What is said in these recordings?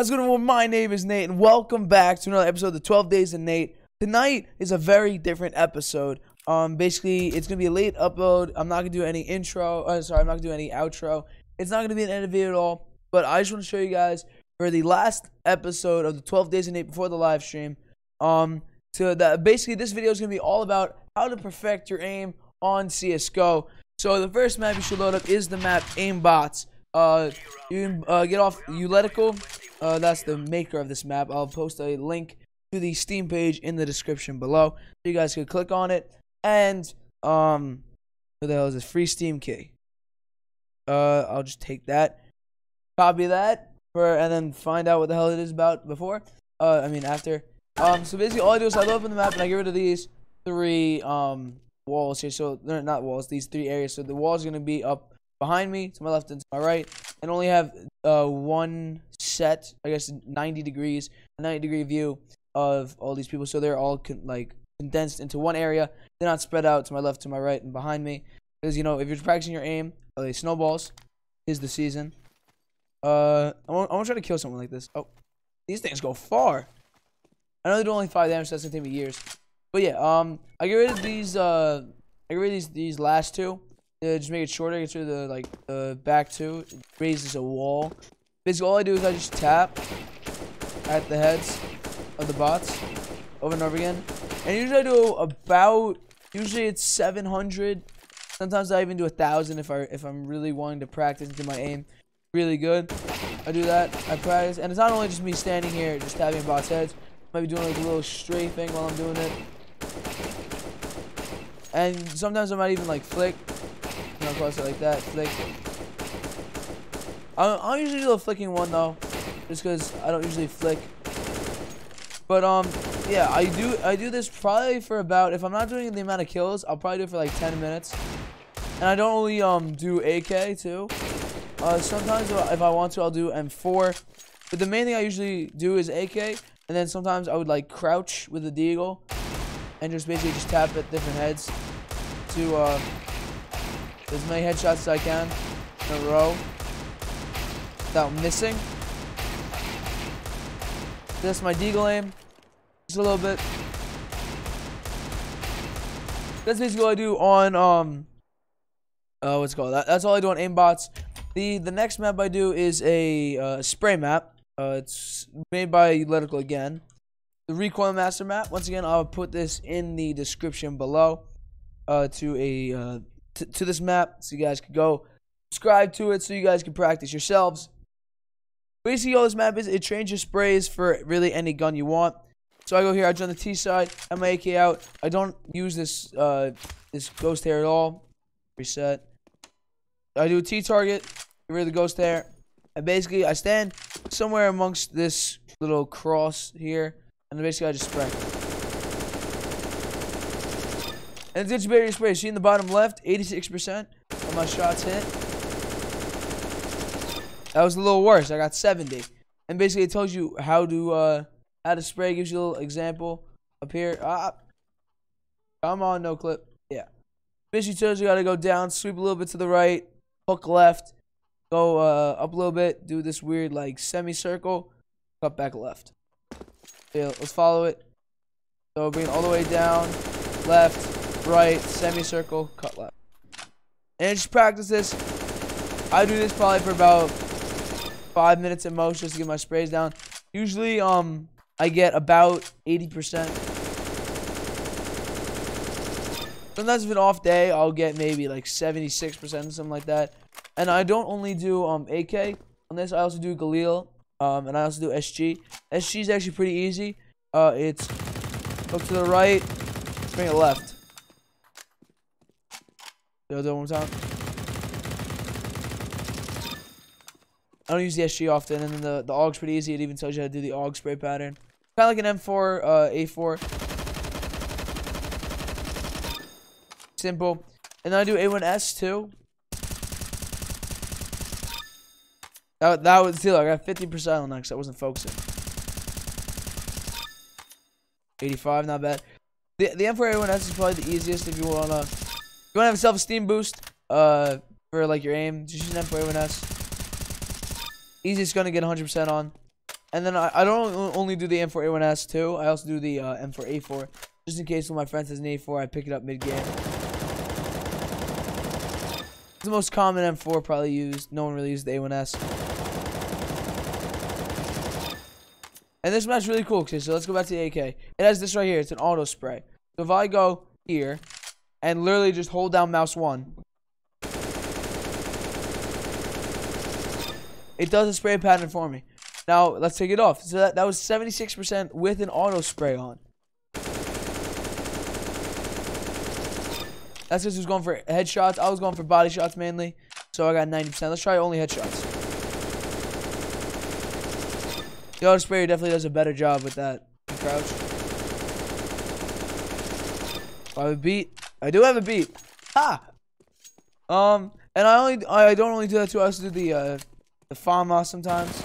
How's it going? My name is Nate, and welcome back to another episode of the 12 Days of Nate. Tonight is a very different episode. Um, basically, it's gonna be a late upload. I'm not gonna do any intro. Uh, sorry, I'm not gonna do any outro. It's not gonna be an edit video at all. But I just want to show you guys for the last episode of the 12 Days of Nate before the live stream. Um, to that basically this video is gonna be all about how to perfect your aim on CS:GO. So the first map you should load up is the map Aimbots. Uh, you uh, get off Ulletical. Uh, that's the maker of this map. I'll post a link to the Steam page in the description below, so you guys could click on it. And um, what the hell is this? Free Steam key. Uh, I'll just take that, copy that, for and then find out what the hell it is about before. Uh, I mean after. Um, so basically all I do is I in the map and I get rid of these three um walls here. So they're not walls. These three areas. So the wall is gonna be up behind me, to my left and to my right, and only have uh, one set, I guess, 90 degrees, a 90 degree view of all these people. So they're all con- like condensed into one area. They're not spread out to my left, to my right, and behind me. Because you know, if you're practicing your aim, oh, they snowballs. Is the season. Uh, I want, I want to try to kill someone like this. Oh, these things go far. I know they do only five damage. So that's gonna take me years. But yeah, um, I get rid of these. Uh, I get rid of these these last two. Uh, just make it shorter, get rid of the like the back two. It raises a wall. Basically, all I do is I just tap at the heads of the bots over and over again. And usually I do about usually it's 700. Sometimes I even do a thousand if I if I'm really wanting to practice and do my aim really good. I do that. I practice, and it's not only just me standing here just tapping bots heads. I might be doing like a little strafing while I'm doing it. And sometimes I might even like flick you know, close it like that. Flick. I I usually do a flicking one though, just because I don't usually flick. But um, yeah, I do I do this probably for about if I'm not doing the amount of kills, I'll probably do it for like 10 minutes. And I don't only um do AK too. Uh, sometimes if I want to, I'll do M4. But the main thing I usually do is AK, and then sometimes I would like crouch with the deagle, and just basically just tap at different heads to uh as many headshots as I can in a row without missing. That's my deagle aim. Just a little bit. That's basically what I do on um uh what's called that, that's all I do on aimbots. The the next map I do is a uh, spray map. Uh, it's made by Ulletical again. The Recoil Master map. Once again, I'll put this in the description below. Uh, to a uh, to this map, so you guys can go subscribe to it, so you guys can practice yourselves. Basically, all this map is it trains your sprays for really any gun you want. So I go here, I join the T side, I my AK out. I don't use this uh this ghost hair at all. Reset. I do a T target, get rid of the ghost hair. And basically I stand somewhere amongst this little cross here. And basically I just spray. And it's itchy spray. See in the bottom left, 86% of my shots hit. That was a little worse. I got 70. And basically it tells you how to uh how to spray, gives you a little example up here. Ah. Come on, no clip. Yeah. Basically tells you how to go down, sweep a little bit to the right, hook left, go uh, up a little bit, do this weird like semicircle, cut back left. Yeah, let's follow it. So bring all the way down, left, right, semicircle, cut left. And just practice this. I do this probably for about five minutes at most just to get my sprays down. Usually, um, I get about 80%. Sometimes if an off day, I'll get maybe like 76%, or something like that. And I don't only do um AK on this, I also do Galil, um, and I also do SG. SG is actually pretty easy. Uh, it's look to the right, bring it left. Do it one more time. I don't use the SG often, and then the, the AUG's pretty easy. It even tells you how to do the AUG spray pattern. Kind of like an M4, uh, A4. Simple. And then I do A1S too. That, that was still, I got 50% on that because I wasn't focusing. 85, not bad. The, the M4 A1S is probably the easiest if you want to, you want to have a self-esteem boost, uh, for like your aim. Just use an M4 A1S. Easiest going to get 100% on. And then I, I don't only do the M4A1S too. I also do the uh, M4A4. Just in case of my friends has an A4, I pick it up mid-game. It's the most common M4 probably used. No one really used the A1S. And this map's really cool. Okay, so let's go back to the AK. It has this right here. It's an auto spray. So if I go here and literally just hold down mouse one, it does a spray pattern for me. Now let's take it off. So that, that was 76% with an auto spray on. That's just who's going for headshots. I was going for body shots mainly. So I got 90%. Let's try only headshots. The auto sprayer definitely does a better job with that crouch. I have a beat. I do have a beat. Ha! Um, and I only I don't only do that too. I also do the uh, the FAMA sometimes.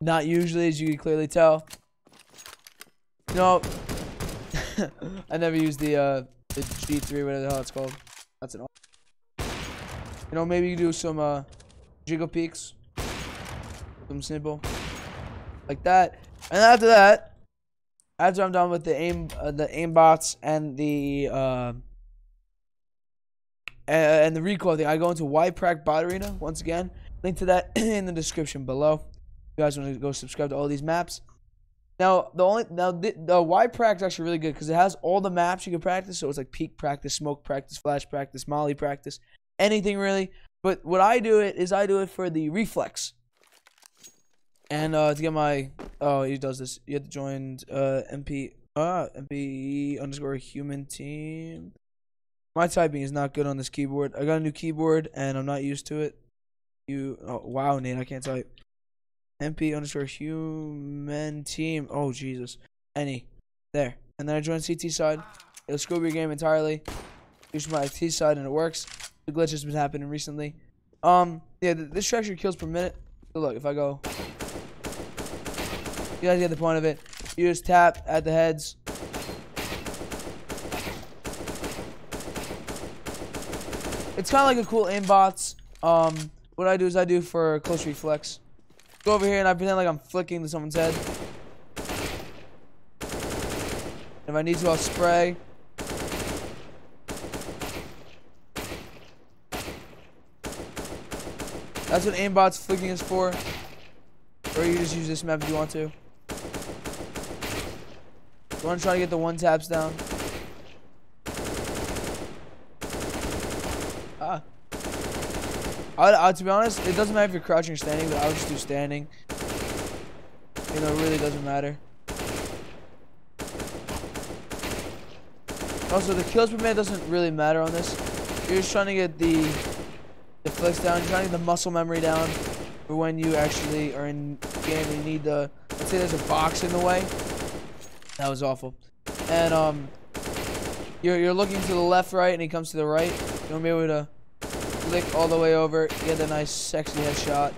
Not usually, as you can clearly tell. No, I never use the uh the G3, whatever the hell it's called. That's an. You know, maybe you do some uh jiggle peeks. Some simple, like that. And after that, after I'm done with the aim uh, the aimbots and the uh and the recoil thing, I go into YPrac Bot Arena once again. Link to that in the description below. If you guys want to go subscribe to all these maps. Now the only now the, the is actually really good because it has all the maps you can practice. So it's like peek practice, smoke practice, flash practice, molly practice, anything really. But what I do it is I do it for the reflex. And uh, to get my oh he does this. You have to join uh MP uh MP underscore human team. My typing is not good on this keyboard. I got a new keyboard and I'm not used to it. You oh wow Nate I can't type. MP underscore human team. Oh, Jesus. Any. There. And then I join CT side. It'll screw your game entirely. Use my T side and it works. The glitch has been happening recently. Um, yeah, this structure kills per minute. So look, if I go. You guys get the point of it. You just tap at the heads. It's kind of like a cool aimbots. Um, what I do is I do for close reflex. Go over here and I pretend like I'm flicking to someone's head. If I need to, I'll spray. That's what aimbot's flicking is for. Or you just use this map if you want to. You want to try to get the one taps down. I, I, to be honest, it doesn't matter if you're crouching or standing, but I would just do standing. You know, it really doesn't matter. Also, the kills per minute doesn't really matter on this. You're just trying to get the the flicks down. You're trying to get the muscle memory down for when you actually are in game and you need the. Let's say there's a box in the way. That was awful. And um, you're you're looking to the left, right, and he comes to the right. You want to be able to flick all the way over, get a nice sexy headshot.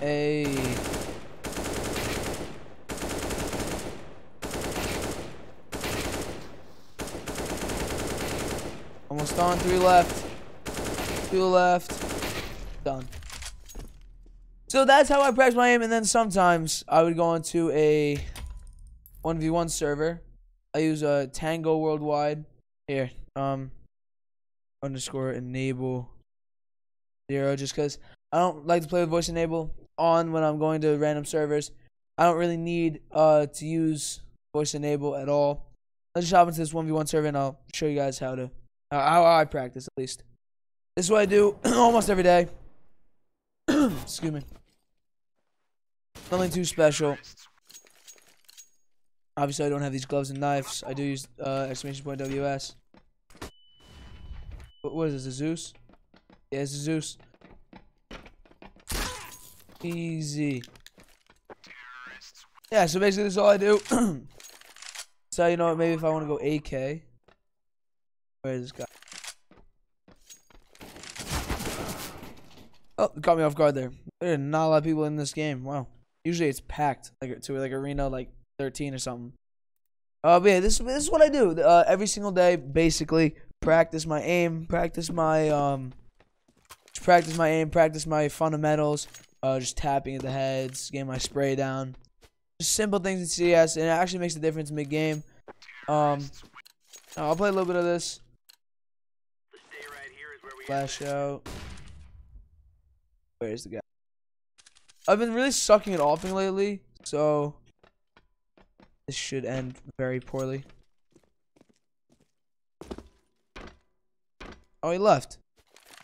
Hey. Almost on, three left. Two left. Done. So that's how I practice my aim, and then sometimes I would go into a 1v1 server. I use a Tango Worldwide. Here, um, underscore enable zero just because I don't like to play with voice enable on when I'm going to random servers. I don't really need uh to use voice enable at all. Let's just hop into this 1v1 server and I'll show you guys how to uh, how I practice at least. This is what I do almost every day. Excuse me. Nothing too special. Obviously, I don't have these gloves and knives. I do use uh, exclamation point WS. What, is this, Zeus? Yeah, it's Zeus. Easy. Yeah, so basically this is all I do. so, you know what, maybe if I want to go AK. Where is this guy? Oh, caught me off guard there. There are not a lot of people in this game. Wow. Usually it's packed, like to like arena like 13 or something. Uh, but yeah, this this is what I do uh, every single day, basically practice my aim, practice my um, practice my aim, practice my fundamentals, uh, just tapping at the heads, getting my spray down. Just simple things in CS, and it actually makes a difference mid game. Um, I'll play a little bit of this. Flash out. Where's the guy? I've been really sucking at offing lately, so this should end very poorly. Oh, he left.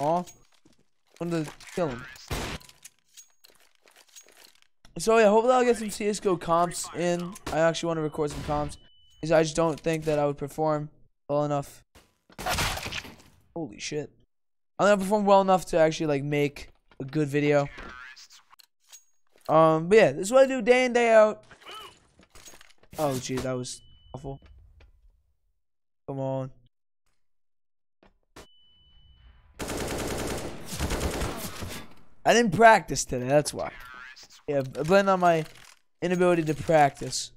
Aw. Wanted to kill him. So yeah, hopefully I'll get some CSGO comps in. I actually want to record some comps. Because I just don't think that I would perform well enough. Holy shit. I'm gonna perform well enough to actually like make a good video. Um, but yeah, this is what I do day in, day out. Oh gee, that was awful. Come on. I didn't practice today, that's why. Yeah, I blame on my inability to practice.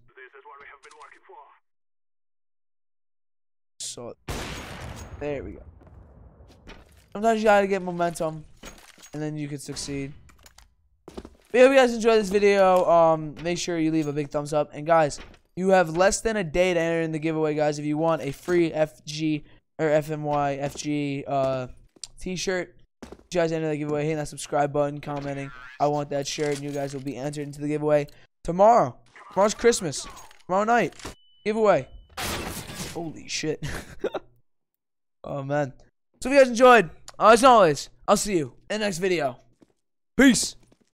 So, there we go. Sometimes you gotta get momentum, and then you can succeed. Yeah, if you guys enjoyed this video, um, make sure you leave a big thumbs up. And guys, you have less than a day to enter in the giveaway, guys. If you want a free FG or FMY FG uh, T-shirt, you guys enter the giveaway, hitting that subscribe button, commenting, I want that shirt, and you guys will be entered into the giveaway tomorrow. Tomorrow's Christmas. Tomorrow night. Giveaway. Holy shit. oh, man. So if you guys enjoyed, as always, I'll see you in the next video. Peace.